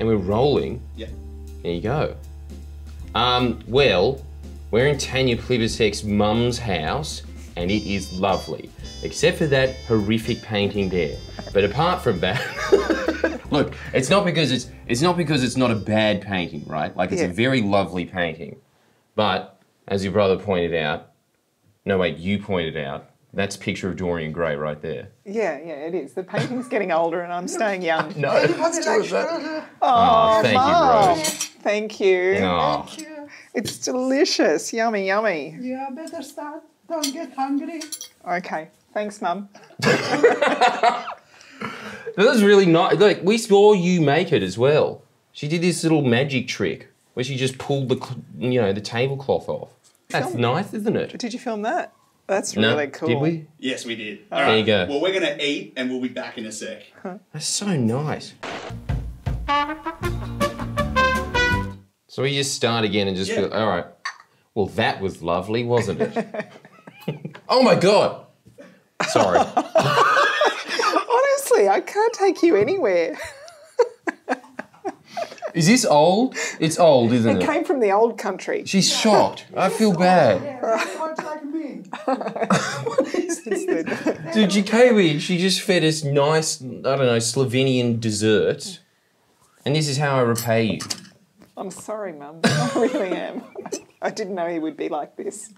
and we're rolling. Yeah. There you go. Um, well, we're in Tanya Plibersek's mum's house, and it is lovely, except for that horrific painting there. But apart from that, look, it's not because it's it's not because it's not a bad painting, right? Like it's a very lovely painting, but as your brother pointed out, no wait, you pointed out. That's a picture of Dorian Gray right there. Yeah, yeah, it is. The painting's getting older and I'm staying young. No, What's to that? Oh, oh thank Mum. you, Rose. Thank you. Oh. Thank you. It's delicious. Yummy, yummy. Yeah, better start. Don't get hungry. Okay. Thanks, Mum. That was really nice. Like we saw you make it as well. She did this little magic trick where she just pulled the, you know, the tablecloth off. That's Film- nice, isn't it? Did you film that? That's No, really cool. Did we? Yes, we did. All There right. you go. Well, we're gonna eat, and we'll be back in a sec. That's so nice. So we just start again and just Yeah. feel all right. Well, that was lovely, wasn't it? oh my god! Sorry. Honestly, I can't take you anywhere. Is this old? It's old, isn't It it? came from the old country. She's shocked. I feel bad. Yeah, much like me. It's the- Dude, she came in, she just fed us nice, I don't know, Slovenian dessert. And this is how I repay you. I'm sorry, Mum. I really am. I didn't know he would be like this.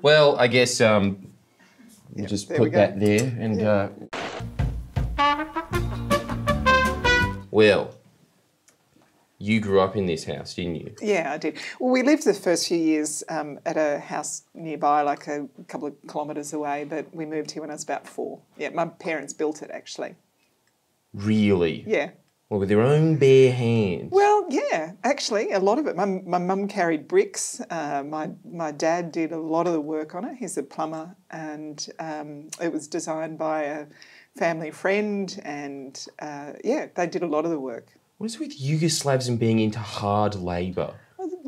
Well, I guess um, we'll just there we put go. that there and. Uh, well, you grew up in this house, didn't you? Yeah, I did. Well, we lived the first few years um, at a house nearby, like a couple of kilometres away, but we moved here when I was about four. Yeah, my parents built it actually. Really? Yeah. Well, with their own bare hands. Well, yeah, actually, a lot of it. My, my mum carried bricks. Uh, my my dad did a lot of the work on it. He's a plumber, and um, it was designed by a family friend. And uh, yeah, they did a lot of the work. What is with Yugoslavs and being into hard labour?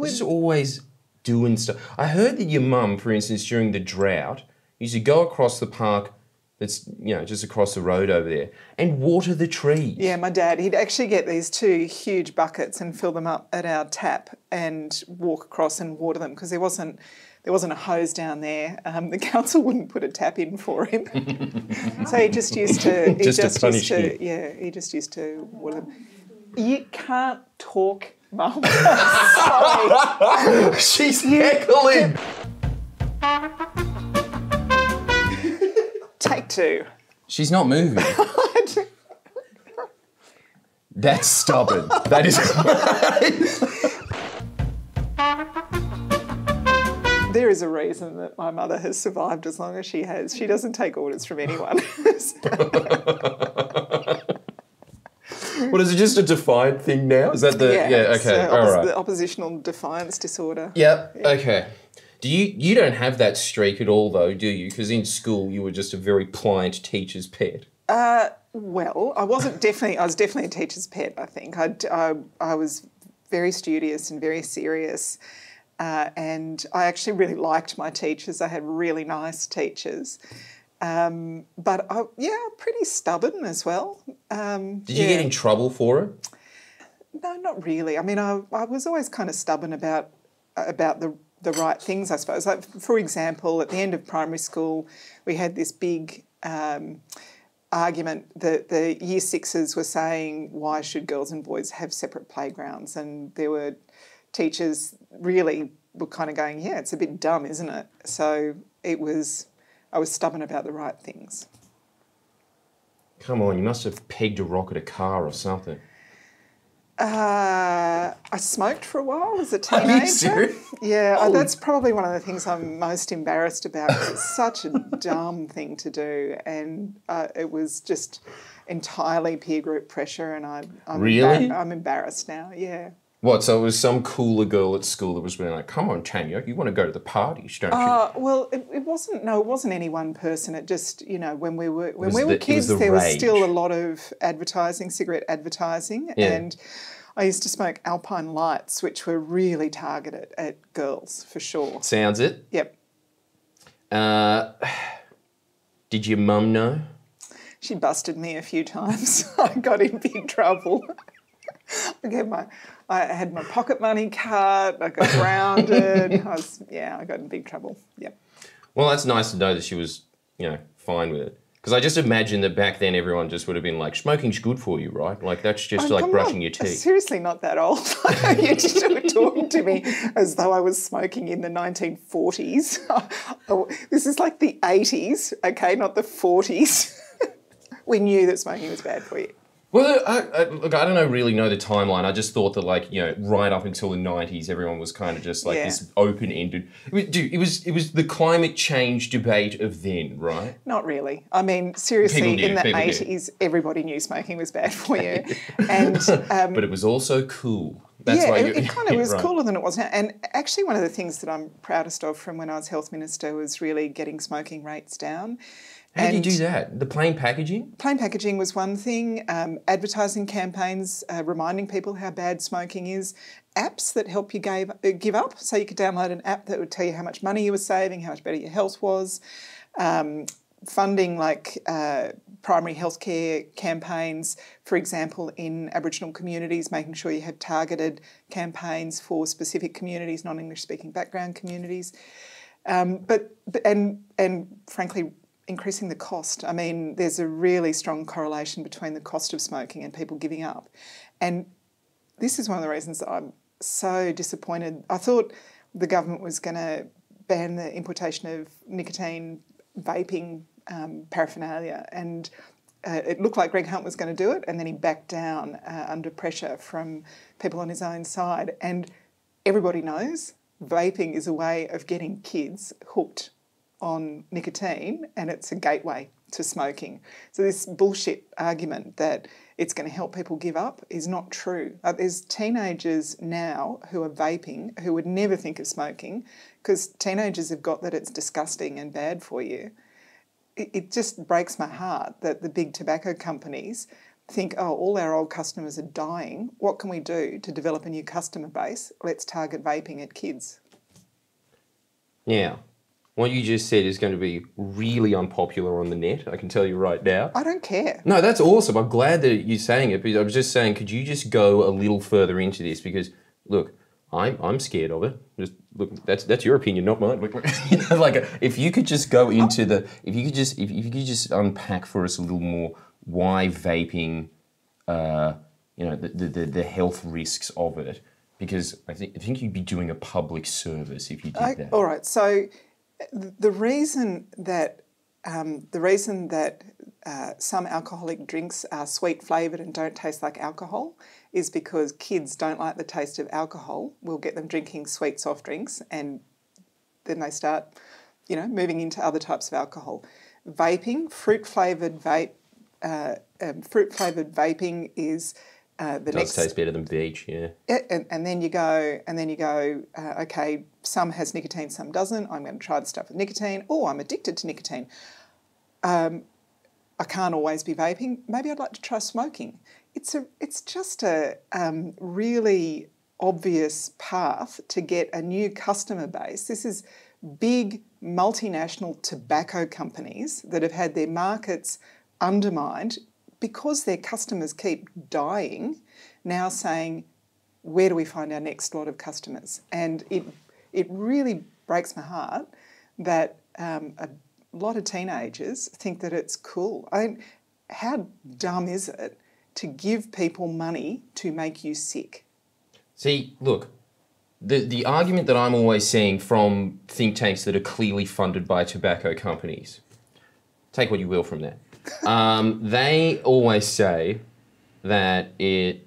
Just always doing stuff. I heard that your mum, for instance, during the drought, used to go across the park that's, you know, just across the road over there and water the trees. Yeah, my dad, he'd actually get these two huge buckets and fill them up at our tap and walk across and water them because there wasn't there wasn't a hose down there. Um, the council wouldn't put a tap in for him, so he just used to he Just just, to used to you. yeah he just used to. You can't talk, Mum. Sorry. She's heckling. Take two. She's not moving. That's stubborn. That is. There is a reason that my mother has survived as long as she has. She doesn't take orders from anyone. what is it? Just a defiant thing now? Is that the? Yeah. it's, okay. uh, All oppos- right. The oppositional defiance disorder. Yep. Okay. Do you you don't have that streak at all though, do you? Because in school you were just a very pliant teacher's pet. Well, I wasn't definitely. I was definitely a teacher's pet. I think I, I, I was very studious and very serious, uh, and I actually really liked my teachers. I had really nice teachers, um, but I, yeah, pretty stubborn as well. Um, Did you get in trouble for it? No, not really. I mean, I, I was always kind of stubborn about about the the right things, I suppose. Like, for example, at the end of primary school, we had this big um, argument that the year sixes were saying, why should girls and boys have separate playgrounds? And there were teachers really were kind of going, yeah, it's a bit dumb, isn't it? So it was, I was stubborn about the right things. Come on, you must have pegged a rock at a car or something. Uh, I smoked for a while as a teenager. Yeah, uh, that's probably one of the things I'm most embarrassed about. It's such a dumb thing to do, and uh, it was just entirely peer group pressure, and I, I'm Really? embar- I'm embarrassed now. Yeah. What? So it was some cooler girl at school that was being like, "Come on, Tanya, you want to go to the parties, don't you?" Uh, well, it, it wasn't. No, it wasn't any one person. It just, you know, when we were when we the- were it was kids, the there was still a lot of advertising, cigarette advertising, Yeah. and I used to smoke Alpine Lights, which were really targeted at girls for sure. Sounds it. Yep. Uh, did your mum know? she busted me a few times. I got in big trouble. I get my, I had my pocket money cut. I got grounded. I was, yeah, I got in big trouble. Yep. Well, that's nice to know that she was, you know, fine with it. Because I just imagine that back then everyone just would have been like, smoking's good for you, right? Like that's just like I'm brushing not- your teeth. Seriously, not that old. You're just talking to me as though I was smoking in the 1940s. Oh, this is like the 80s, okay, not the 40s. we knew that smoking was bad for you. Well, I, I, look, I don't know really know the timeline. I just thought that, like, you know, right up until the '90s, everyone was kind of just like Yeah. this open-ended. It was, dude, it was it was the climate change debate of then, right? Not really. I mean, seriously, knew, in the people knew. 80s, everybody knew smoking was bad for you. and um, But it was also cool. That's yeah, why it, it kind of was right. cooler than it was now. And actually, one of the things that I'm proudest of from when I was health minister was really getting smoking rates down. How do you do that? The plain packaging? Plain packaging was one thing, um, advertising campaigns uh, reminding people how bad smoking is, apps that help you gave, uh, give up. So you could download an app that would tell you how much money you were saving, how much better your health was, um, funding like uh, primary healthcare campaigns, for example, in Aboriginal communities, making sure you have targeted campaigns for specific communities, non English speaking background communities. Um, but- and and frankly increasing the cost. I mean, there's a really strong correlation between the cost of smoking and people giving up, and this is one of the reasons I'm so disappointed. I thought the government was going to ban the importation of nicotine vaping um, paraphernalia and. Uh, it looked like Greg Hunt was going to do it, and then he backed down uh, under pressure from people on his own side. And everybody knows vaping is a way of getting kids hooked on nicotine and it's a gateway to smoking. So, this bullshit argument that it's going to help people give up is not true. Uh, there's teenagers now who are vaping who would never think of smoking because teenagers have got that it's disgusting and bad for you. It, it just breaks my heart that the big tobacco companies think, oh, all our old customers are dying. What can we do to develop a new customer base? Let's target vaping at kids. Yeah. What you just said is going to be really unpopular on the net. I can tell you right now. I don't care. No, that's awesome. I'm glad that you're saying it. Because I was just saying, could you just go a little further into this? Because look, I'm I'm scared of it. Just look, that's that's your opinion, not mine. you know, like if you could just go into the, if you could just if, if you could just unpack for us a little more why vaping, uh, you know, the, the the health risks of it. Because I think I think you'd be doing a public service if you did I- that. all right. So the reason that um, the reason that uh, some alcoholic drinks are sweet flavoured and don't taste like alcohol is because kids don't like the taste of alcohol. We'll get them drinking sweet soft drinks, and then they start, you know, moving into other types of alcohol. Vaping, fruit flavoured vape, uh, um, fruit flavoured vaping is. Uh, the Does next taste better than beach, yeah. yeah, and, and then you go, and then you go, uh, okay, some has nicotine, some doesn't. I'm going to try the stuff with nicotine. Oh, I'm addicted to nicotine. Um, I can't always be vaping. Maybe I'd like to try smoking. It's a, it's just a um, really obvious path to get a new customer base. This is big multinational tobacco companies that have had their markets undermined because their customers keep dying. Now saying, where do we find our next lot of customers? And it it really breaks my heart that um, a lot of teenagers think that it's cool. I mean, how dumb is it to give people money to make you sick? See, look, the the argument that I'm always seeing from think tanks that are clearly funded by tobacco companies, take what you will from that. Um, they always say that it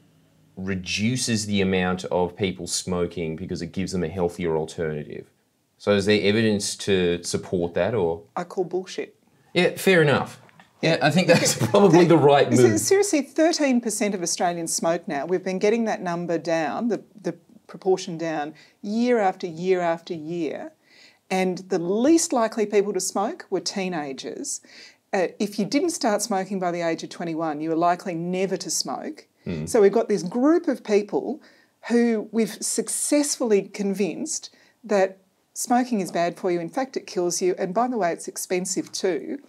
reduces the amount of people smoking because it gives them a healthier alternative. So is there evidence to support that, or I call bullshit. yeah, fair enough. Yeah, I think that's probably the right move. Seriously, 13% of Australians smoke now. We've been getting that number down, the, the proportion down, year after year after year. And the least likely people to smoke were teenagers. Uh, if you didn't start smoking by the age of 21, you were likely never to smoke. So we've got this group of people who we've successfully convinced that smoking is bad for you. In fact, it kills you. And by the way, it's expensive too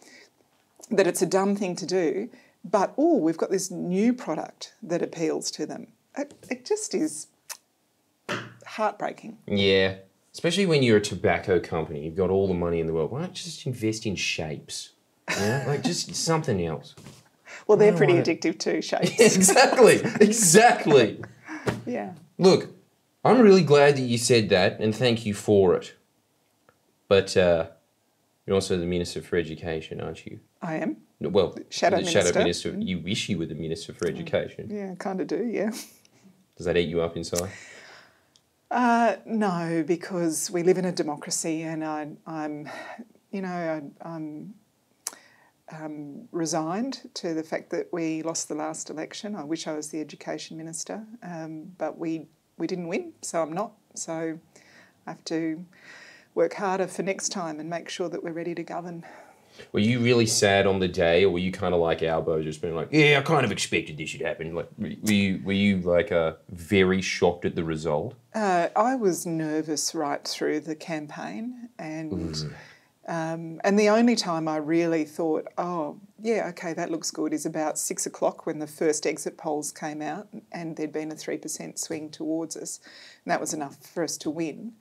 that it's a dumb thing to do, but oh, we've got this new product that appeals to them. It, it just is heartbreaking. Yeah. Especially when you're a tobacco company, you've got all the money in the world. Why not just invest in shapes? Know? like just something else. Well, they're pretty addictive too, shapes. exactly. Exactly. yeah. Look, I'm really glad that you said that, and thank you for it. But uh, you're also the Minister for Education, aren't you? I am. Well, Shadow the shadow Minister. minister. You wish you were the Minister for Education. Yeah, kind of do, yeah. Does that eat you up inside? Uh, no, because we live in a democracy, and I, I'm, you know, I, I'm um, resigned to the fact that we lost the last election. I wish I was the education minister, um, but we we didn't win, so I'm not. So I have to work harder for next time and make sure that we're ready to govern. Were you really sad on the day, or were you kind of like Albo, just being like, "Yeah, I kind of expected this should happen"? Like, were you were you like uh, very shocked at the result? Uh, I was nervous right through the campaign, and um, and the only time I really thought, oh yeah, okay, that looks good, is about six o'clock when the first exit polls came out, and there'd been a three percent swing towards us, and that was enough for us to win.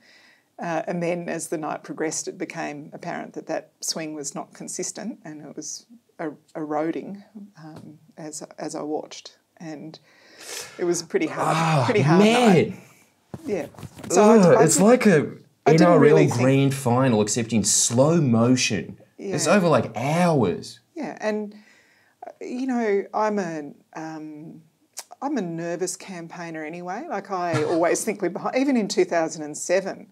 Uh, and then, as the night progressed, it became apparent that that swing was not consistent, and it was er- eroding um, as as I watched, and it was pretty hard, pretty hard night. Yeah. So Ugh, I it's like a I NRL really think- grand final, except in slow motion. It's over like hours. Yeah, and uh, you know, I'm a um, I'm a nervous campaigner anyway. Like I always think we're behind. Even in 2007,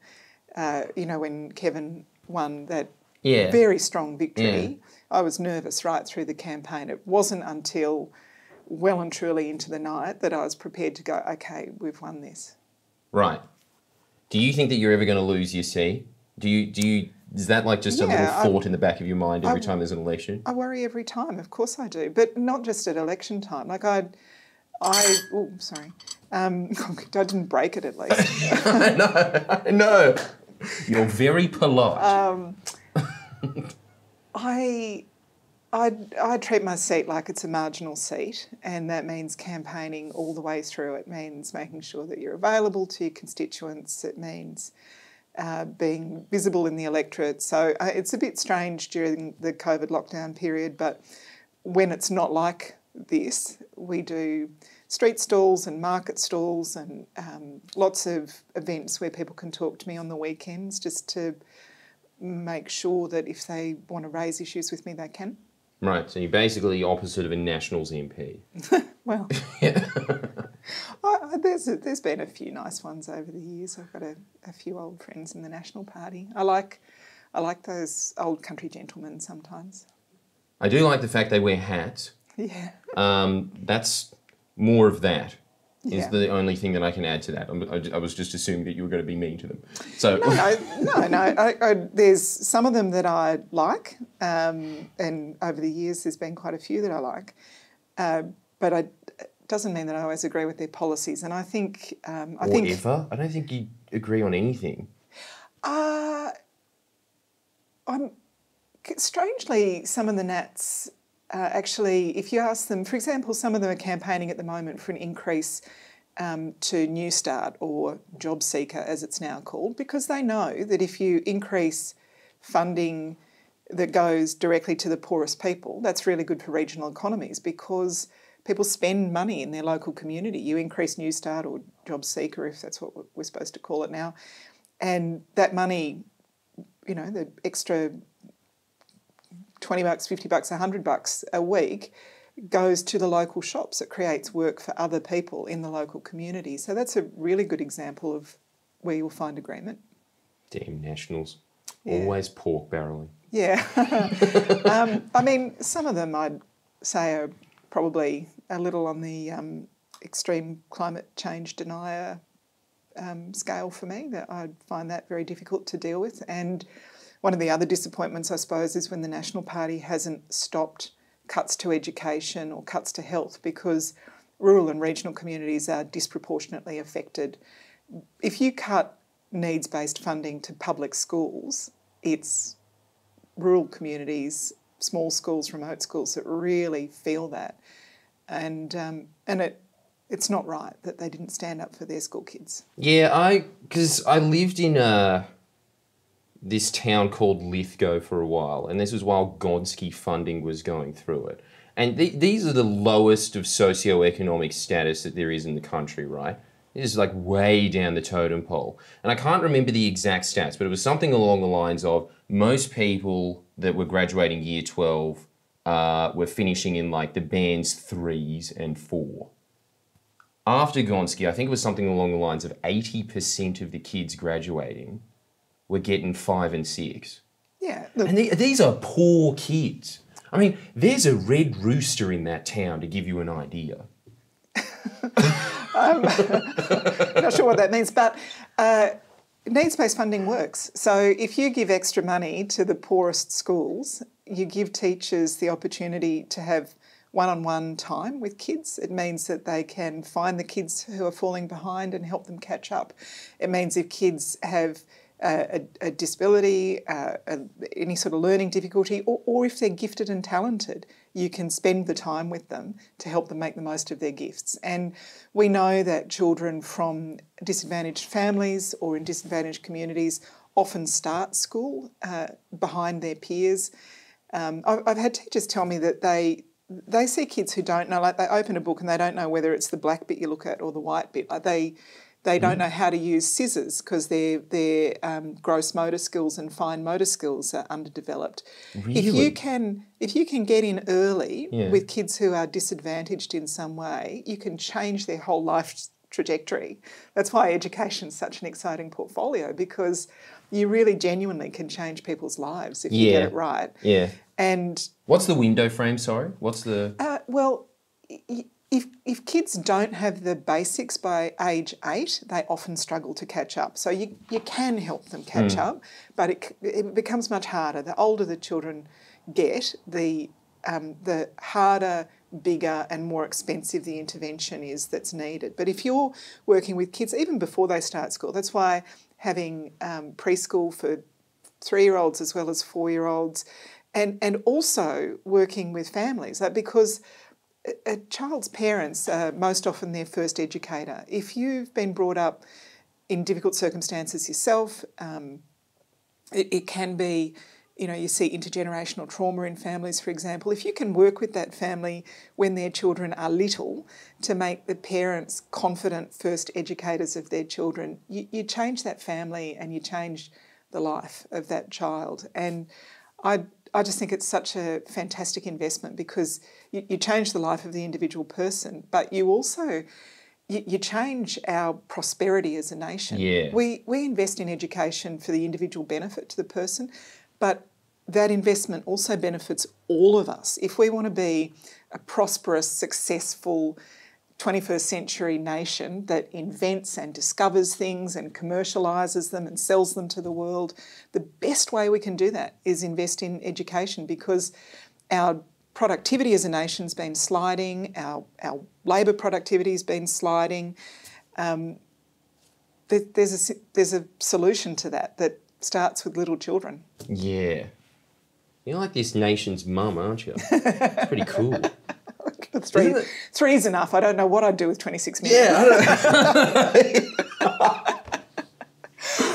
uh, you know, when Kevin won that Yeah. very strong victory, I was nervous right through the campaign. It wasn't until well and truly into the night that I was prepared to go. Okay, we've won this. Right. Do you think that you're ever going to lose your seat? Do you do you is that like just a Yeah, little I- thought in the back of your mind every I- time there's an election? I worry every time. Of course I do, but not just at election time. Like I, I. Oh, sorry. Um, I didn't break it at least. no, no. You're very polite. Um, I, I, I treat my seat like it's a marginal seat, and that means campaigning all the way through. It means making sure that you're available to your constituents. It means uh, being visible in the electorate. So uh, it's a bit strange during the COVID lockdown period, but when it's not like this, we do street stalls and market stalls and um, lots of events where people can talk to me on the weekends just to make sure that if they want to raise issues with me, they can. Right. So you're basically the opposite of a Nationals MP. Well, I, I, there's there's been a few nice ones over the years. I've got a, a few old friends in the National Party. I like I like those old country gentlemen sometimes. I do like the fact they wear hats. Yeah. Um, that's more of that. Is Yeah. the only thing that I can add to that. I, was just assuming that you were going to be mean to them. So No, no, no. I, I, there's some of them that I like, um, and over the years there's been quite a few that I like, uh, but I, it doesn't mean that I always agree with their policies. And I think um, I or think ever. I don't think you agree on anything. Uh, I'm strangely some of the Nats. Uh, actually, if you ask them, for example, some of them are campaigning at the moment for an increase um, to Newstart or JobSeeker, as it's now called, because they know that if you increase funding that goes directly to the poorest people, that's really good for regional economies because people spend money in their local community. You increase Newstart or JobSeeker, if that's what we're supposed to call it now, and that money, you know, the extra 20 bucks, 50 bucks, 100 bucks a week goes to the local shops. It creates work for other people in the local community. So that's a really good example of where you'll find agreement. Damn Nationals. Yeah. Always pork barreling. Yeah. um, I mean, some of them I'd say are probably a little on the um, extreme climate change denier um, scale for me. That I'd find that very difficult to deal with. And one of the other disappointments, I suppose, is when the National Party hasn't stopped cuts to education or cuts to health because rural and regional communities are disproportionately affected. If you cut needs based funding to public schools, it's rural communities small schools, remote schools that really feel that, and um, and it it's not right that they didn't stand up for their school kids. Yeah, I because I lived in uh, this town called Lithgow for a while, and this was while Gonski funding was going through it. And th- these are the lowest of socioeconomic status that there is in the country, right? This is like way down the totem pole. And I can't remember the exact stats, but it was something along the lines of most people that were graduating year 12 uh, were finishing in like the bands threes and four after Gonski, I think it was something along the lines of 80% of the kids graduating were getting five and six. Yeah, look, And the, these are poor kids. I mean, there's a red rooster in that town to give you an idea. I'm not sure what that means, but uh, needs-based funding works. So if you give extra money to the poorest schools, you give teachers the opportunity to have one-on-one time with kids. It means that they can find the kids who are falling behind and help them catch up. It means if kids have a, a disability, uh, a, any sort of learning difficulty, or, or if they're gifted and talented, you can spend the time with them to help them make the most of their gifts. And we know that children from disadvantaged families or in disadvantaged communities often start school uh, behind their peers. Um, I've, I've had teachers tell me that they they see kids who don't know, like they open a book and they don't know whether it's the black bit you look at or the white bit. Like they they don't know how to use scissors because their their um, gross motor skills and fine motor skills are underdeveloped. Really? If you can if you can get in early Yeah. with kids who are disadvantaged in some way, you can change their whole life trajectory. That's why education's such an exciting portfolio because you really genuinely can change people's lives if you get it right. Yeah. And What's the window frame? Sorry. What's the. uh, well, y- if, if kids don't have the basics by age eight, they often struggle to catch up. So you, you can help them catch up, but it, it becomes much harder. The older the children get, the, um, the harder, bigger, and more expensive the intervention is that's needed. But if you're working with kids, even before they start school, that's why having um, preschool for three year olds as well as four year olds, and, and also working with families like, because a, child's parents are most often their first educator. If you've been brought up in difficult circumstances yourself, um, it, it can be, you know, you see intergenerational trauma in families, for example. If you can work with that family when their children are little to make the parents confident first educators of their children, you, you change that family and you change the life of that child. And I, I just think it's such a fantastic investment because you, you change the life of the individual person, but you also you, you change our prosperity as a nation. Yeah. We we invest in education for the individual benefit to the person, but that investment also benefits all of us. If we want to be a prosperous, successful 21st century nation that invents and discovers things and commercialises them and sells them to the world, the best way we can do that is invest in education because our productivity as a nation's been sliding, our, our labour productivity has been sliding. Um, there, there's, a, there's a solution to that that starts with little children. Yeah. You're like this nation's mum, aren't you? It's pretty cool. Three, Isn't it- three's enough. I don't know what I'd do with 26 minutes.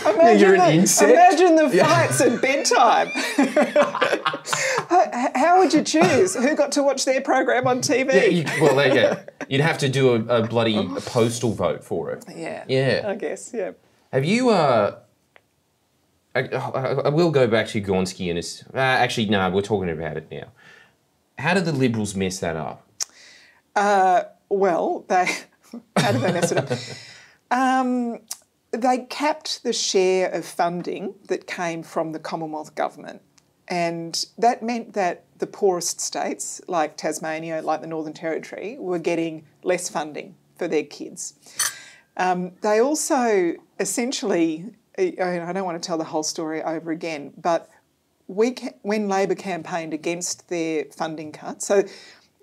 Imagine you're an the, insect. Imagine the fights at bedtime. How- would you choose who got to watch their program on TV? Yeah, you, well, there you go. You'd have to do a, a bloody postal vote for it. yeah. Yeah. I guess. Yeah. Have you? Uh, I, I, I will go back to Gonski and his. Uh, actually, no, we're talking about it now. How did the Liberals mess that up? Well, they how did they mess it up? Um, they capped the share of funding that came from the Commonwealth government, and that meant that the poorest states, like Tasmania, like the Northern Territory, were getting less funding for their kids. Um, they also essentially, I I don't want to tell the whole story over again, but we when Labor campaigned against their funding cuts, so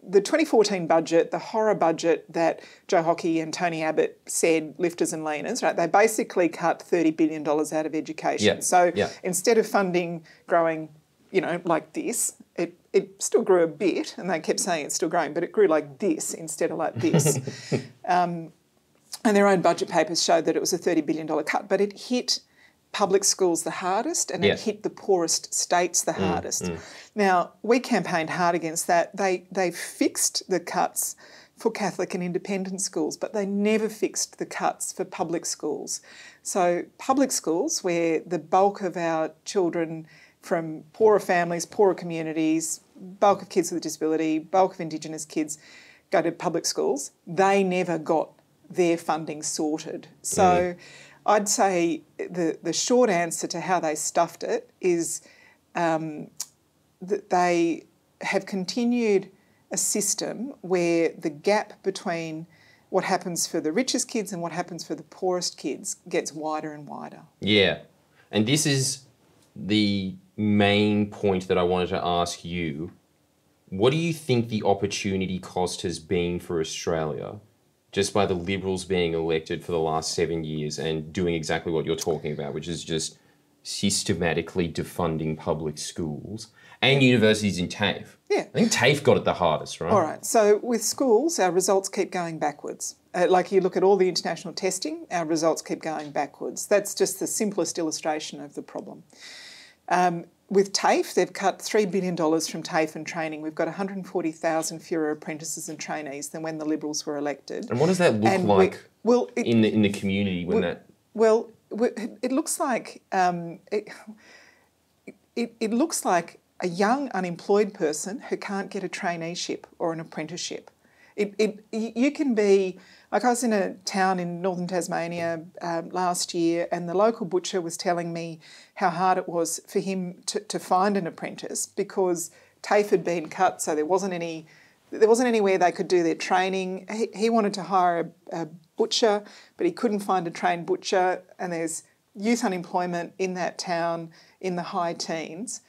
the 2014 budget, the horror budget that Joe Hockey and Tony Abbott said lifters and leaners, right? They basically cut $30 billion out of education. Yeah, So yeah. instead of funding growing you know, like this. It, it still grew a bit, and they kept saying it's still growing, but it grew like this instead of like this. um, and their own budget papers showed that it was a $30 billion cut, but it hit public schools the hardest and Yeah. it hit the poorest states the mm, hardest. Mm. Now, we campaigned hard against that. They, they fixed the cuts for Catholic and independent schools, but they never fixed the cuts for public schools. So, public schools, where the bulk of our children from poorer families, poorer communities, bulk of kids with a disability, bulk of Indigenous kids go to public schools, they never got their funding sorted. So mm. I'd say the, the short answer to how they stuffed it is um, that they have continued a system where the gap between what happens for the richest kids and what happens for the poorest kids gets wider and wider. Yeah. And this is the main point that I wanted to ask you. What do you think the opportunity cost has been for Australia just by the Liberals being elected for the last seven years and doing exactly what you're talking about, which is just systematically defunding public schools and universities in TAFE? Yeah. I think TAFE got it the hardest, right? All right. So with schools, our results keep going backwards. Uh, like you look at all the international testing, our results keep going backwards. That's just the simplest illustration of the problem. Um, with TAFE, they've cut $3 billion from TAFE and training. We've got 140,000 fewer apprentices and trainees than when the Liberals were elected. And what does that look And we- like well, it, in the in the community when that well, it looks like um, it, it, it looks like a young unemployed person who can't get a traineeship or an apprenticeship. It, it, you can be like I was in a town in northern Tasmania um, last year, and the local butcher was telling me how hard it was for him to, to find an apprentice because TAFE had been cut, so there wasn't any there wasn't anywhere they could do their training. He, he wanted to hire a, a butcher, but he couldn't find a trained butcher, and there's youth unemployment in that town in the high teens.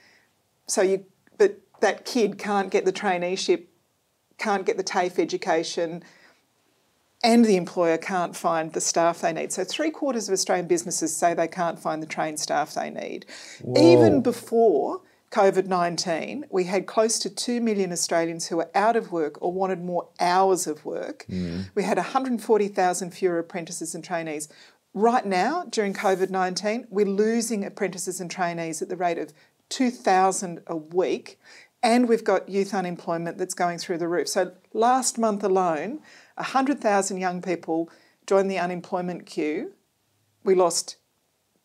So you, but that kid can't get the traineeship, can't get the TAFE education, and the employer can't find the staff they need. So three quarters of Australian businesses say they can't find the trained staff they need. Even before COVID 19, we had close to 2 million Australians who were out of work or wanted more hours of work. Hmm. We had 140,000 fewer apprentices and trainees. Right now, during COVID 19, we're losing apprentices and trainees at the rate of 2,000 a week, and we've got youth unemployment that's going through the roof. So last month alone, 100,000 young people joined the unemployment queue. We lost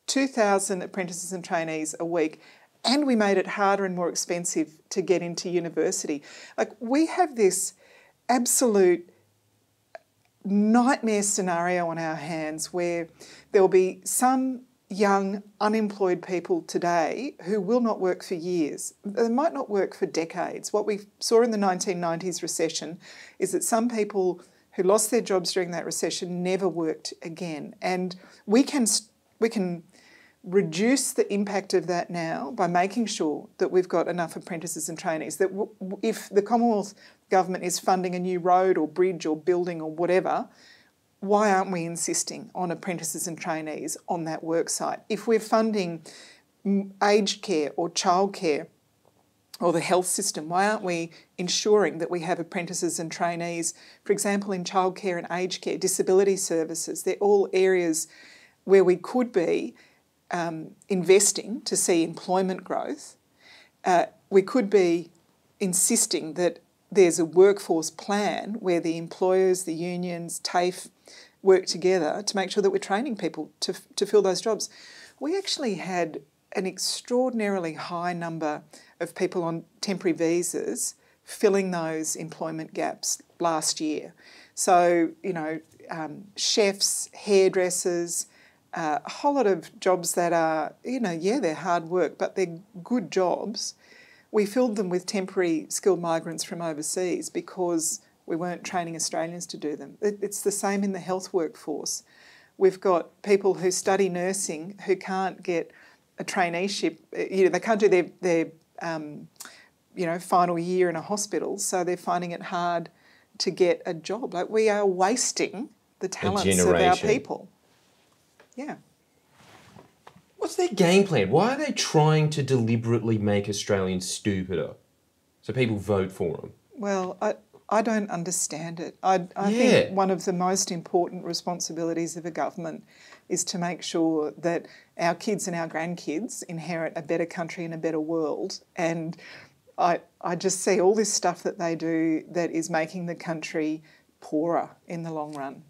2,000 apprentices and trainees a week, and we made it harder and more expensive to get into university. Like, we have this absolute nightmare scenario on our hands where there will be some young unemployed people today who will not work for years. They might not work for decades. What we saw in the 1990s recession is that some people who lost their jobs during that recession never worked again. And we can we can reduce the impact of that now by making sure that we've got enough apprentices and trainees. That if the Commonwealth government is funding a new road or bridge or building or whatever, why aren't we insisting on apprentices and trainees on that work site? If we're funding aged care or childcare or the health system, why aren't we ensuring that we have apprentices and trainees, for example, in childcare and aged care, disability services? They're all areas where we could be um, investing to see employment growth. Uh, we could be insisting that there's a workforce plan where the employers, the unions, TAFE work together to make sure that we're training people to, to fill those jobs. We actually had an extraordinarily high number of people on temporary visas filling those employment gaps last year. So, you know, um, chefs, hairdressers, uh, a whole lot of jobs that are, you know, yeah, they're hard work, but they're good jobs. We filled them with temporary skilled migrants from overseas because we weren't training Australians to do them. It, it's the same in the health workforce. We've got people who study nursing who can't get a traineeship, you know, they can't do their, their um, you know, final year in a hospital, so they're finding it hard to get a job. Like we are wasting the talents of our people. Yeah. What's their game plan? Why are they trying to deliberately make Australians stupider so people vote for them? Well, I, I don't understand it. I, I Yeah. think one of the most important responsibilities of a government is to make sure that our kids and our grandkids inherit a better country and a better world. And I, I just see all this stuff that they do that is making the country poorer in the long run.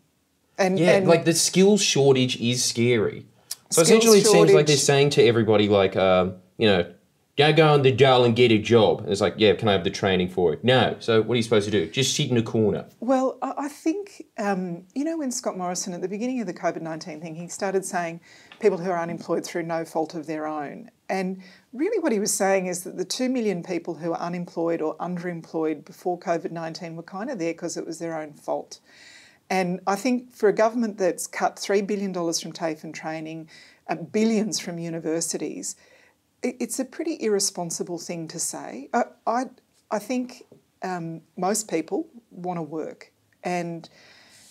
And, Yeah, and like the skills shortage is scary. So essentially, it seems like they're saying to everybody, like, um, you know, don't go on the dole and get a job. And it's like, yeah, can I have the training for it? No. So what are you supposed to do? Just sit in a corner. Well, I think, um, you know, when Scott Morrison, at the beginning of the COVID 19 thing, he started saying people who are unemployed through no fault of their own. And really, what he was saying is that the 2 million people who are unemployed or underemployed before COVID 19 were kind of there because it was their own fault. And I think for a government that's cut $3 billion from TAFE and training, uh, billions from universities, it- it's a pretty irresponsible thing to say. I, I, I think um, most people want to work. And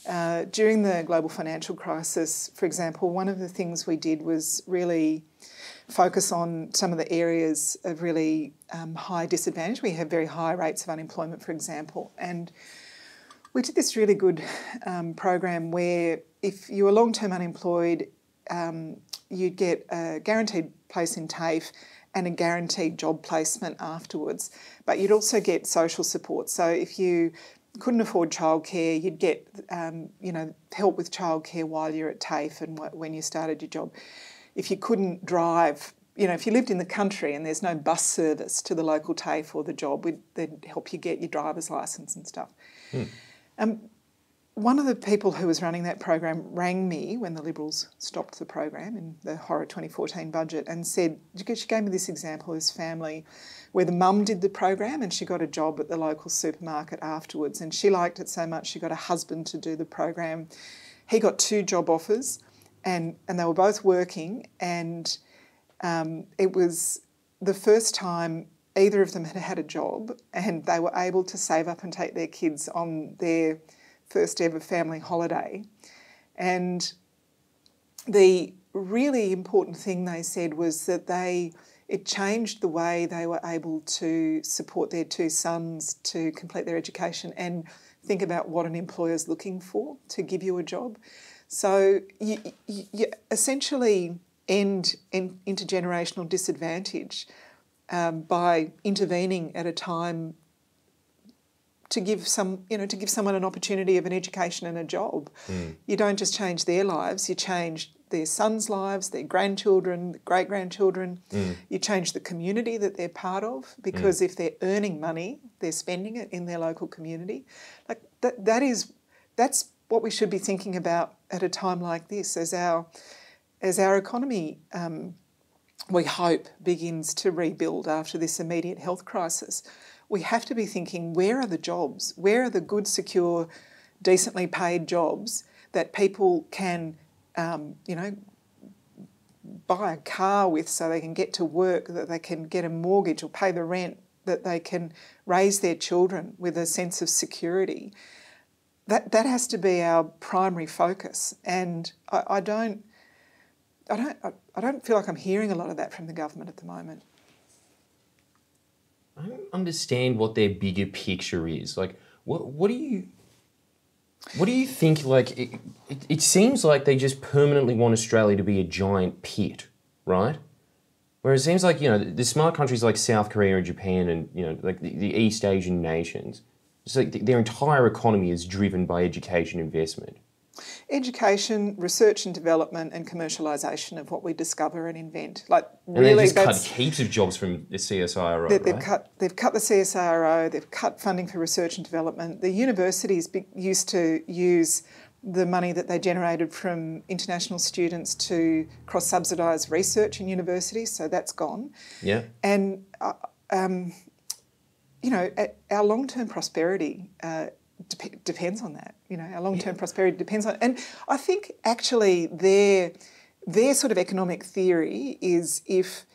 uh, during the global financial crisis, for example, one of the things we did was really focus on some of the areas of really um, high disadvantage. We have very high rates of unemployment, for example. And we did this really good um, program where if you were long term unemployed, um, you'd get a guaranteed place in TAFE and a guaranteed job placement afterwards. But you'd also get social support. So if you couldn't afford childcare, you'd get um, you know help with childcare while you're at TAFE and wh- when you started your job. If you couldn't drive, you know, if you lived in the country and there's no bus service to the local TAFE or the job, we'd, they'd help you get your driver's license and stuff. Um, one of the people who was running that program rang me when the Liberals stopped the program in the horror 2014 budget and said, she gave me this example of this family where the mum did the program and she got a job at the local supermarket afterwards. And she liked it so much, she got a husband to do the program. He got two job offers and, and they were both working. And um, it was the first time either of them had had a job and they were able to save up and take their kids on their first ever family holiday. And the really important thing they said was that they it changed the way they were able to support their two sons to complete their education and think about what an employer's looking for to give you a job. So you, you, essentially end in, intergenerational disadvantage um, by intervening at a time to give some, you know, to give someone an opportunity of an education and a job. Hmm. You don't just change their lives; you change their sons' lives, their grandchildren, great grandchildren. Hmm. You change the community that they're part of because hmm. if they're earning money, they're spending it in their local community. Like that, that is, that's what we should be thinking about at a time like this, as our, as our economy. Um, we hope begins to rebuild after this immediate health crisis, we have to be thinking where are the jobs? Where are the good, secure, decently paid jobs that people can, um, you know, buy a car with so they can get to work, that they can get a mortgage or pay the rent, that they can raise their children with a sense of security. That, that has to be our primary focus. And I, I don't. I don't, I, I don't feel like I'm hearing a lot of that from the government at the moment. I don't understand what their bigger picture is. Like, what what do you what do you think? Like, it, it, it seems like they just permanently want Australia to be a giant pit, right? Whereas it seems like you know the, smart countries like South Korea and Japan and you know like the, the East Asian nations, it's like th- their entire economy is driven by education investment. Education, research and development, and commercialisation of what we discover and invent. Like And really, they just cut heaps of jobs from the CSIRO, they, right? they've cut they've cut the CSIRO, they've cut funding for research and development. The universities be, used to use the money that they generated from international students to cross subsidise research in universities, so that's gone. yeah. And, uh, um, you know, our long term prosperity uh, dep- depends on that. You know, our long term prosperity depends on And I think actually their, their sort of economic theory is if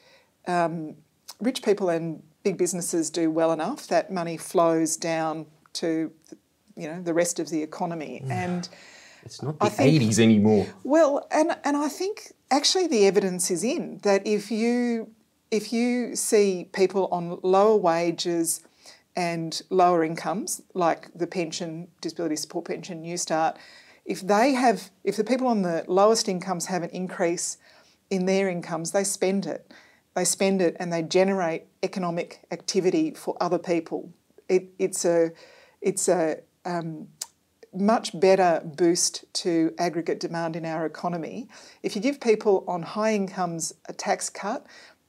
um, rich people and big businesses do well enough, that money flows down to, you know, the rest of the economy. And It's not the think- 80s anymore. Well, and and I think actually the evidence is in that if you if you see people on lower wages and lower incomes, like the pension, disability support pension, Newstart, if they have if the people on the lowest incomes have an increase in their incomes, they spend it. They spend it and they generate economic activity for other people. It, it's a it's a um, much better boost to aggregate demand in our economy. If you give people on high incomes a tax cut,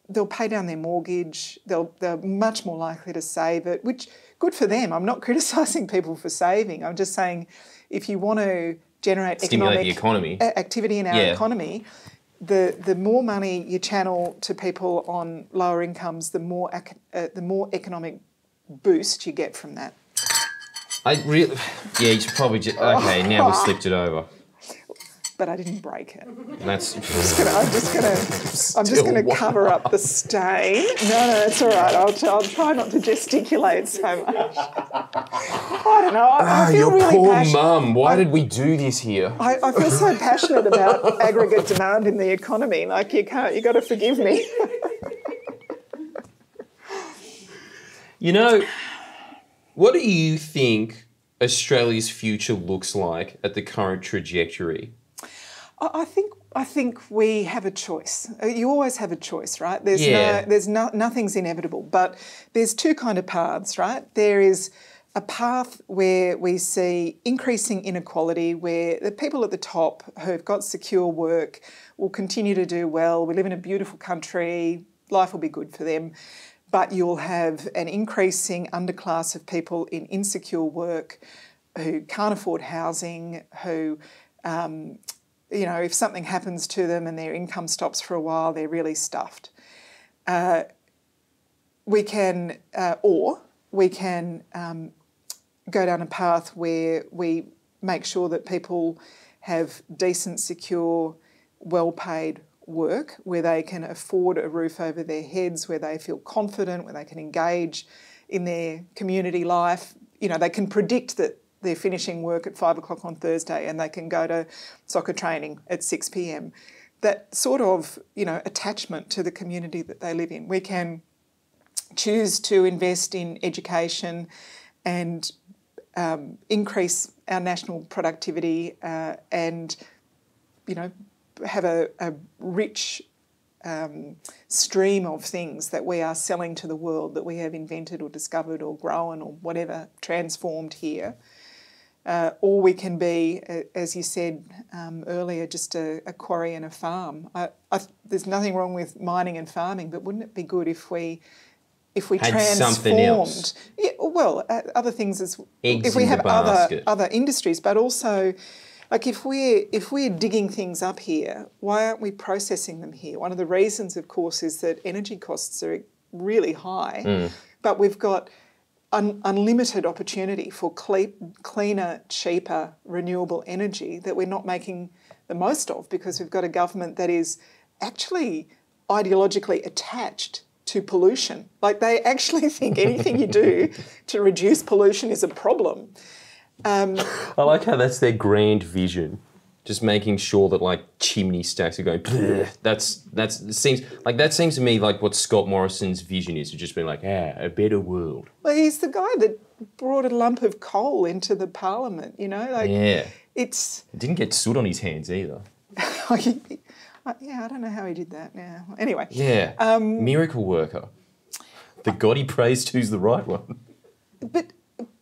they'll pay down their mortgage, they'll, they're much more likely to save it, which good for them. I'm not criticising people for saving. I'm just saying if you want to generate Stimulate economic the economy. activity in our Yeah. economy, the the more money you channel to people on lower incomes, the more uh, the more economic boost you get from that. I really, yeah, you should probably just, okay, now we slipped it over. But I didn't break it. That's, gonna, I'm just gonna, I'm just gonna wow. cover up the stain. No, no, it's all right. I'll, I'll try not to gesticulate so much. I don't know. I, I Ah, feel your really poor passionate. mum, why did we do this here? I, I feel so passionate about aggregate demand in the economy. Like you can't, you got to forgive me. You know, what do you think Australia's future looks like at the current trajectory? I think I think we have a choice. Uh, You always have a choice, right? There's Yeah. no there's no nothing's inevitable, but there's two kind of paths, right? There is a path where we see increasing inequality, where the people at the top who've got secure work will continue to do well. We live in a beautiful country. Life will be good for them. But you'll have an increasing underclass of people in insecure work who can't afford housing, who you know, if something happens to them and their income stops for a while, they're really stuffed. Uh, we can, uh, or we can um, go down a path where we make sure that people have decent, secure, well paid work, where they can afford a roof over their heads, where they feel confident, where they can engage in their community life. You know, they can predict that they're finishing work at five o'clock on Thursday and they can go to soccer training at 6 pm. That sort of, you know, attachment to the community that they live in. We can choose to invest in education and um, increase our national productivity uh, and, you know, have a, a rich um, stream of things that we are selling to the world that we have invented or discovered or grown or whatever transformed here. Uh, or we can be, as you said um, earlier, just a, a quarry and a farm. I, I, there's nothing wrong with mining and farming, but wouldn't it be good if we, if we Had transformed? Yeah, well, uh, other things as Eggs if we have other other industries, but also. Like if we're if we're digging things up here, why aren't we processing them here? One of the reasons, of course, is that energy costs are really high, Mm. but we've got un- unlimited opportunity for cle- cleaner, cheaper, renewable energy that we're not making the most of because we've got a government that is actually ideologically attached to pollution. Like they actually think anything you do to reduce pollution is a problem. Um, I like how that's their grand vision. Just making sure that like chimney stacks are going. "Bleh." That's that's it seems like that seems to me like what Scott Morrison's vision is to just be like, ah, a better world. Well, he's the guy that brought a lump of coal into the parliament, you know? Like Yeah, it's didn't get soot on his hands either. yeah, I don't know how he did that now. Anyway. Yeah, Um, miracle worker. The God he prays to's the right one. But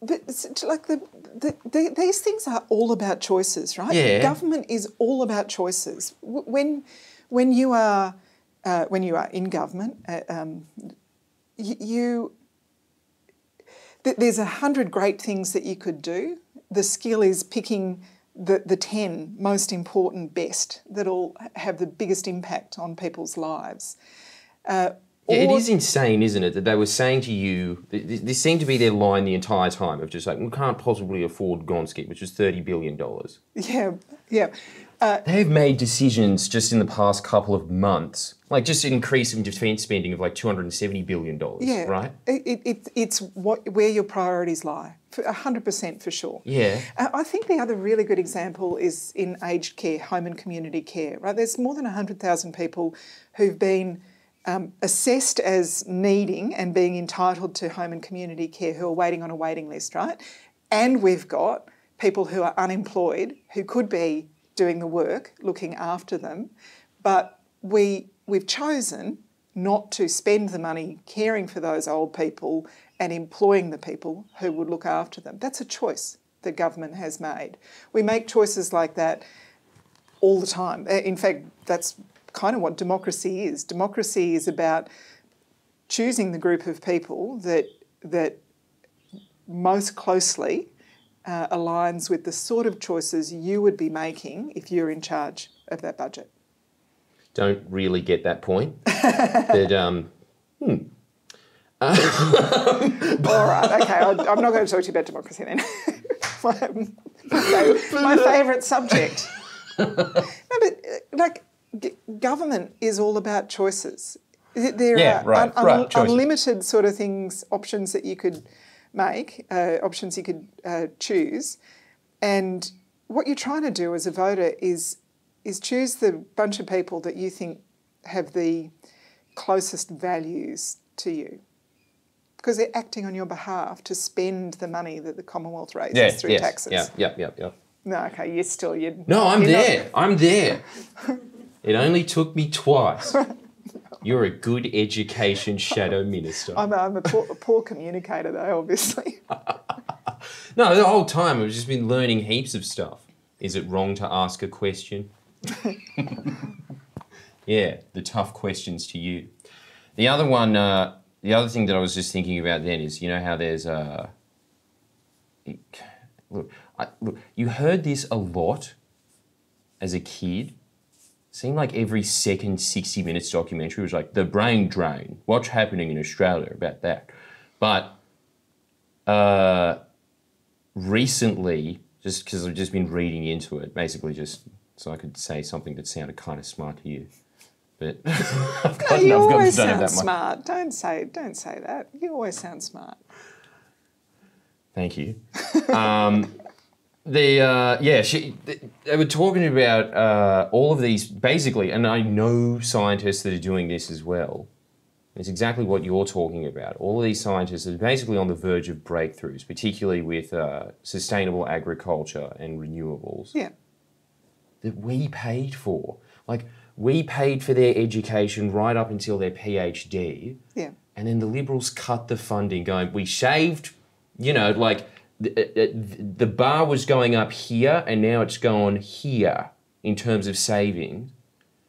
but like the, the, the these things are all about choices, right? Yeah. Government is all about choices. When when you are uh, when you are in government, uh, um, you th- there's a hundred great things that you could do. The skill is picking the, the 10 most important best that'll have the biggest impact on people's lives. Uh, Yeah, it or- is insane, isn't it, that they were saying to you, th- th- this seemed to be their line the entire time of just like, we can't possibly afford Gonski, which is $30 billion. Yeah, yeah. They've made decisions just in the past couple of months, like just an increase in defence spending of like $270 billion, Yeah, right? It, it, it, it's what where your priorities lie for 100% for sure. Yeah. Uh, I think the other really good example is in aged care, home and community care. Right, there's more than 100,000 people who've been um, assessed as needing and being entitled to home and community care who are waiting on a waiting list, right? And we've got people who are unemployed who could be doing the work, looking after them, but we we've chosen not to spend the money caring for those old people and employing the people who would look after them. That's a choice the government has made. We make choices like that all the time. Uh, In fact, that's kind of what democracy is. Democracy is about choosing the group of people that that most closely uh, aligns with the sort of choices you would be making if you're in charge of that budget. Don't really get that point. but um, All right, okay, I, I'm not going to talk to you about democracy then. my, my favourite subject. no, but uh, like government is all about choices. There Yeah, are right, right, choices. unlimited sort of things, options that you could make, uh, options you could uh, choose, and what you're trying to do as a voter is is choose the bunch of people that you think have the closest values to you because they're acting on your behalf to spend the money that the Commonwealth raises yeah, through yes, taxes. yeah, yeah, yeah, yeah. No, okay, you're still you. No, I'm you're not- there. I'm there. It only took me twice. You're a good education shadow minister. I'm a, I'm a poor, a poor communicator though, obviously. No, the whole time I've just been learning heaps of stuff. Is it wrong to ask a question? yeah, the tough questions to you. The other one, uh, the other thing that I was just thinking about then is, you know how there's uh, look, I, look, you heard this a lot as a kid. Seemed like every second 60 minutes documentary was like the brain drain. What's happening in Australia about that? But uh, recently, just because I've just been reading into it, basically just so I could say something that sounded kind of smart to you. But I've No, gotten, you I've always sound that much. smart. Don't say don't say that. You always sound smart. Thank you. Um, the uh, yeah, she, they were talking about uh, all of these basically, and I know scientists that are doing this as well. It's exactly what you're talking about. All of these scientists are basically on the verge of breakthroughs, particularly with uh, sustainable agriculture and renewables Yeah. that we paid for. Like we paid for their education right up until their PhD. Yeah. And then the Liberals cut the funding, going, we shaved, you know, like the, uh, the bar was going up here and now it's gone here in terms of savings.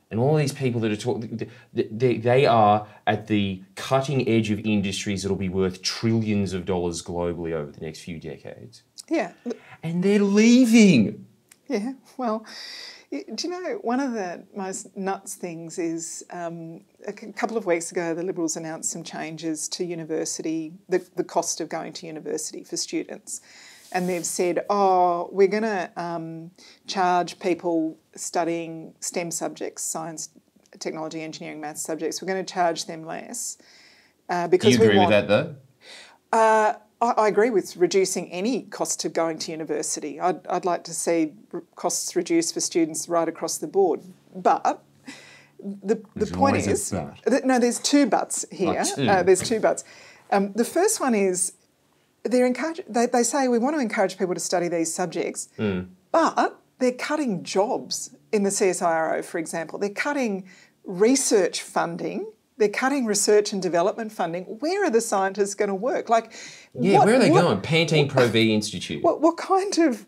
And all these people that are talking, they, they are at the cutting edge of industries that'll be worth trillions of dollars globally over the next few decades. Yeah. And they're leaving. Yeah, well, do you know one of the most nuts things is um, a couple of weeks ago the Liberals announced some changes to university, the, the cost of going to university for students. And they've said, oh, we're going to um, charge people studying STEM subjects, science, technology, engineering, maths subjects, we're going to charge them less. Uh, Do because you we agree with want, that though? I, I agree with reducing any cost of going to university. I'd, I'd like to see costs reduced for students right across the board. But the, the point is, th- no, there's two buts here. Oh, two. Uh, there's two buts. Um, the first one is they're encourage, they, they say we want to encourage people to study these subjects, Hmm. but they're cutting jobs in the CSIRO, for example. They're cutting research funding. They're cutting research and development funding. Where are the scientists going to work? Like, Yeah, what- where are they what- going? Pantene Pro V Institute. What, what kind of,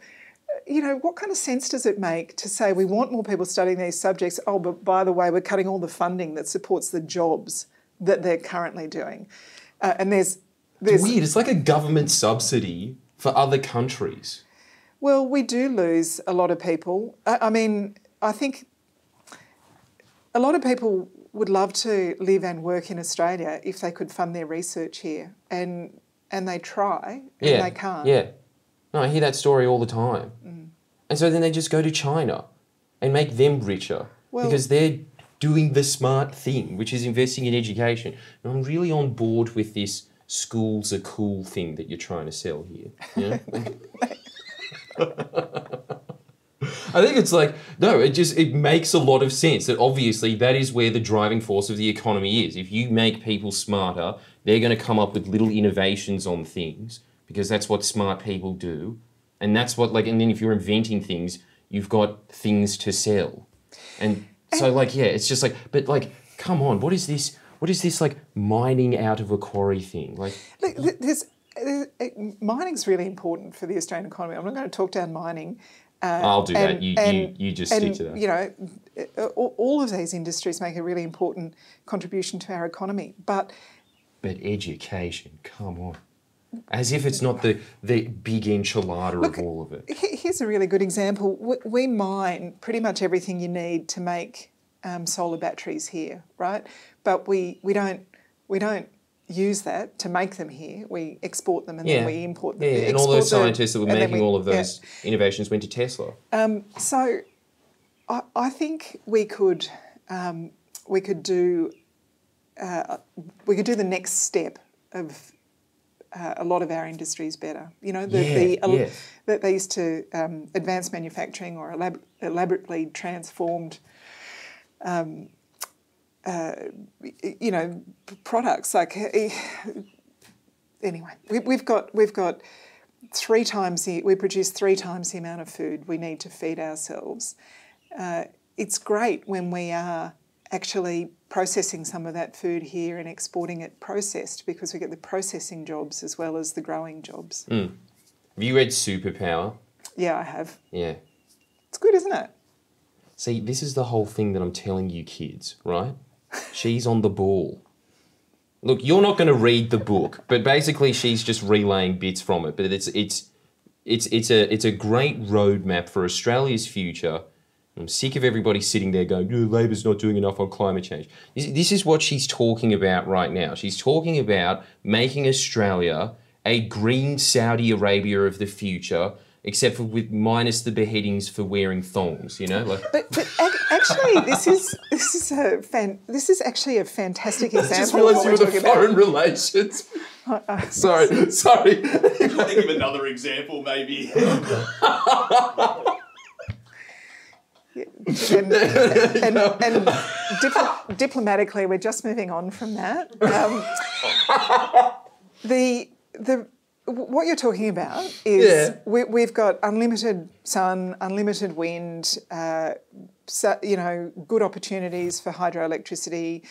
you know, what kind of sense does it make to say we want more people studying these subjects? Oh, but by the way, we're cutting all the funding that supports the jobs that they're currently doing, uh, and there's there's Weird. It's like a government subsidy for other countries. Well, we do lose a lot of people. I, I mean, I think a lot of people would love to live and work in Australia if they could fund their research here, and and they try and Yeah. they can't. Yeah. No, I hear that story all the time. Mm. And so then they just go to China and make them richer Well- because they're doing the smart thing, which is investing in education. And I'm really on board with this school's a cool thing that you're trying to sell here. You know? I think it's like no, it just it makes a lot of sense that obviously that is where the driving force of the economy is. If you make people smarter, they're going to come up with little innovations on things because that's what smart people do, and that's what like and then if you're inventing things, you've got things to sell, and so like yeah, it's just like but like come on, what is this? What is this like mining out of a quarry thing? Like Look, there's, mining's really important for the Australian economy. I'm not going to talk down mining. Uh, I'll do that. You, and- you you just and, stick to that. You know, uh, all, all of these industries make a really important contribution to our economy. But But education, come on. As if it's not the, the big enchilada of all of it. here's a really good example. We, we mine pretty much everything you need to make um, solar batteries here, right? But we, we don't we don't use that to make them here. We export them and Yeah. then we import them. Yeah, and all those scientists that were making we- all of yeah. those innovations went to Tesla. So, I, I think we could um, we could do uh, we could do the next step of uh, a lot of our industries better. You know, the, Yeah, the yeah. that they used to um, advanced manufacturing or elab- elaborately transformed. Um, uh, you know, products like eh, anyway, we, we've got we've got three times the we produce three times the amount of food we need to feed ourselves. Uh, it's great when we are actually processing some of that food here and exporting it processed because we get the processing jobs as well as the growing jobs. Have you read Superpower? Yeah, I have. Yeah. It's good, isn't it? See, this is the whole thing that I'm telling you kids, right? She's on the ball. Look, you're not going to read the book, but basically she's just relaying bits from it. But it's it's it's it's a it's a great roadmap for Australia's future. I'm sick of everybody sitting there going, "Oh, Labor's not doing enough on climate change." This, this is what she's talking about right now. She's talking about making Australia a green Saudi Arabia of the future, except for with minus the beheadings for wearing thongs. You know, like But, but ac- actually, this is this is a fan, this is actually a fantastic example. just of realised you we're were the talking about. foreign relations. sorry, sorry. Think of another example, maybe. and, and, and dipl- diplomatically, we're just moving on from that. Um, the the what you're talking about is Yeah. we, we've got unlimited sun, unlimited wind, uh, so, you know, good opportunities for hydroelectricity.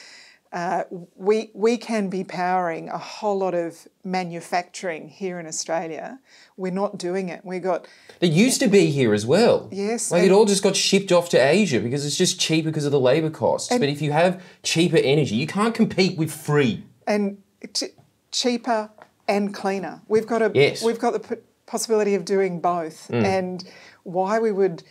Uh, we we can be powering a whole lot of manufacturing here in Australia. We're not doing it. We got It used to be here as well. Yes, Like it all just got shipped off to Asia because it's just cheaper because of the labour costs. but if you have cheaper energy, you can't compete with free. and ch- cheaper and cleaner. We've got a Yes. we've got the p- possibility of doing both, and why we would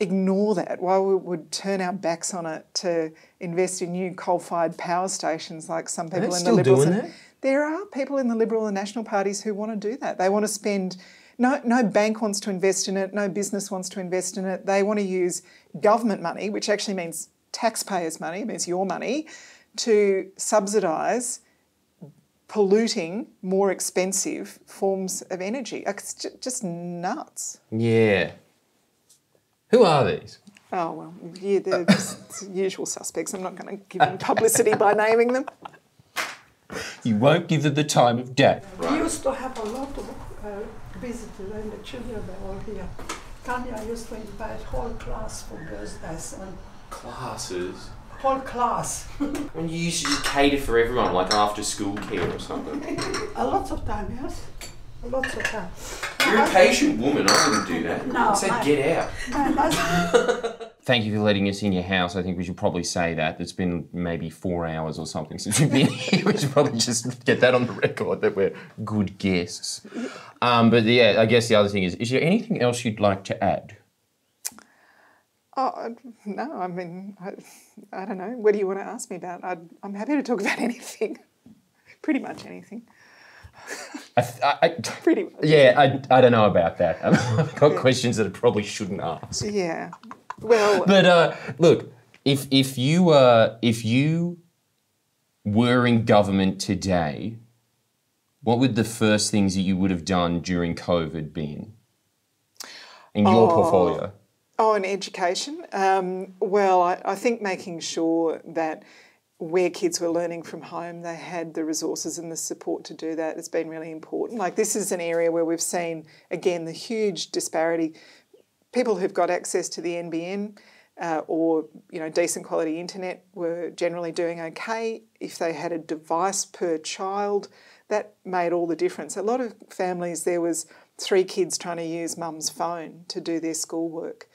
ignore that, why we would turn our backs on it to invest in new coal-fired power stations like some people in the Liberals. doing and-? There are people in the Liberal and National parties who want to do that. They want to spend. No, no bank wants to invest in it. No business wants to invest in it. They want to use government money, which actually means taxpayers' money, means your money, to subsidise polluting, more expensive forms of energy. It's ju- just nuts. Yeah. Who are these? Oh, well, yeah, they're just usual suspects. I'm not going to give them publicity by naming them. You won't give them the time of day. We used to have a lot of uh, visitors and the children were all here. Tanya used to invite whole class for birthdays and Classes. Whole class. When you used to just cater for everyone, like after school care or something. a lot of time, yes. A lot of time. You're a patient woman. I wouldn't do that. No, I said I- get out. My Thank you for letting us in your house. I think we should probably say that. It's been maybe four hours or something since you've been here. we should probably just get that on the record that we're good guests. Um, but yeah, I guess the other thing is, is there anything else you'd like to add? Oh, no, I mean, I, I don't know. What do you want to ask me about? I'd, I'm happy to talk about anything. Pretty much anything. I, th- I, I, Pretty much. yeah, I, I don't know about that. I've got questions that I probably shouldn't ask. Yeah. Well, But uh, look, if if you uh, if you were in government today, what would the first things that you would have done during COVID been in your Oh. portfolio? Oh, in education? Um, well, I, I think making sure that where kids were learning from home, they had the resources and the support to do that has been really important. Like, this is an area where we've seen, again, the huge disparity. People who've got access to the NBN uh, or you know decent quality internet were generally doing okay. If they had a device per child, that made all the difference. A lot of families there was three kids trying to use mum's phone to do their schoolwork.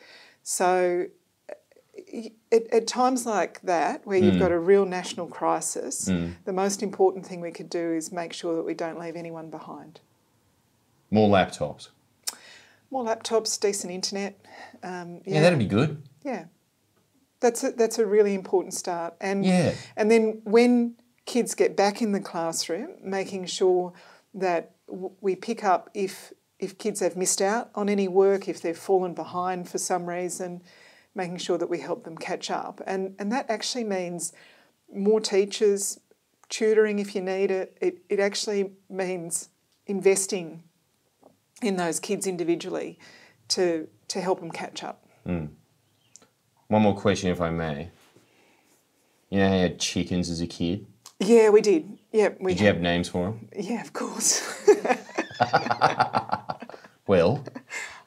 So uh, at, at times like that, where you've got mm. a real national crisis, mm. the most important thing we could do is make sure that we don't leave anyone behind. More laptops. More laptops, decent internet. Um, Yeah, that'd be good. Yeah, that's a, that's a really important start. And Yeah. and then when kids get back in the classroom, making sure that w- we pick up if if kids have missed out on any work, if they've fallen behind for some reason, making sure that we help them catch up. And and that actually means more teachers, tutoring if you need it. It it actually means investing in those kids individually to to help them catch up. Hmm. One more question, if I may. You know, how you had chickens as a kid. Yeah, we did. Yeah, we Did you have names for them? Yeah, of course. Well, the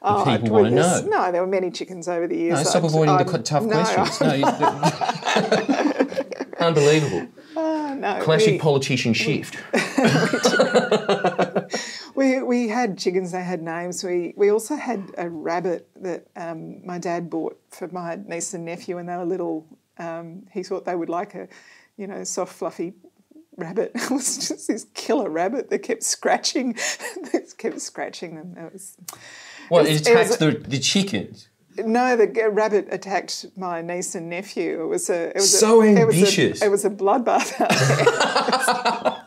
Oh, people want to know. No, there were many chickens over the years. No, stop I'd- avoiding the I'm- qu- tough no, questions. No, unbelievable. no, Classic we, politician shift. we, we had chickens. They had names. We we also had a rabbit that um, my dad bought for my niece and nephew when they were little. Um, he thought they would like a, you know, soft fluffy rabbit. It was just this killer rabbit that kept scratching, that kept scratching them. It was Well, It it was- it was the, the chickens. No, the rabbit attacked my niece and nephew. It was a it was So a, it ambitious. Was a, it was a bloodbath.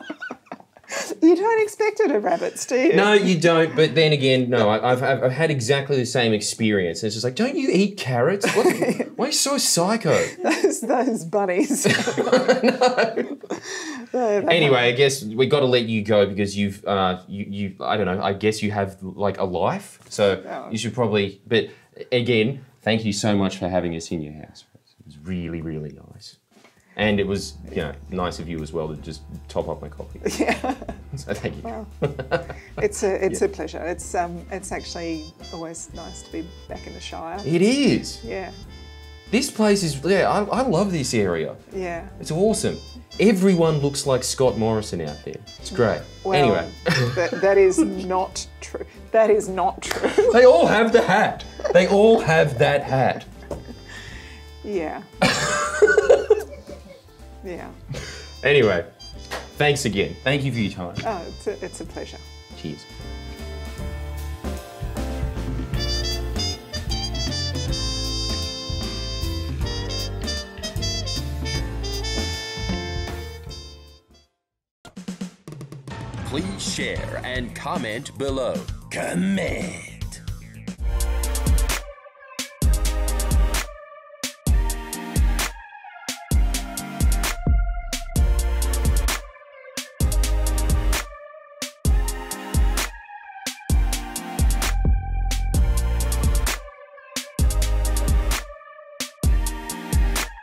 you don't expect it of rabbits, do you? No, you don't. But then again, no, I, I've, I've I've had exactly the same experience. And It's just like, don't you eat carrots? What, why are you so psycho? those, those bunnies. They- they- Anyway, I guess we got to let you go because you've, uh, you, you, I don't know. I guess you have like a life, so Oh. you should probably. But again, thank you so much for having us in your house. It was really, really nice, and it was, you know, nice of you as well to just top up my coffee. Yeah, So thank you. it's a it's a pleasure. It's um it's actually always nice to be back in the Shire. It is. Yeah, This place is. Yeah, I, I love this area. yeah. It's awesome. Everyone looks like Scott Morrison out there. It's great. Well, anyway, that, that is not true. That is not true. they all have the hat. They all have that hat. Yeah. Yeah. Anyway, thanks again. Thank you for your time. Oh, it's a, it's a pleasure. Cheers. Please share and comment below. Comment.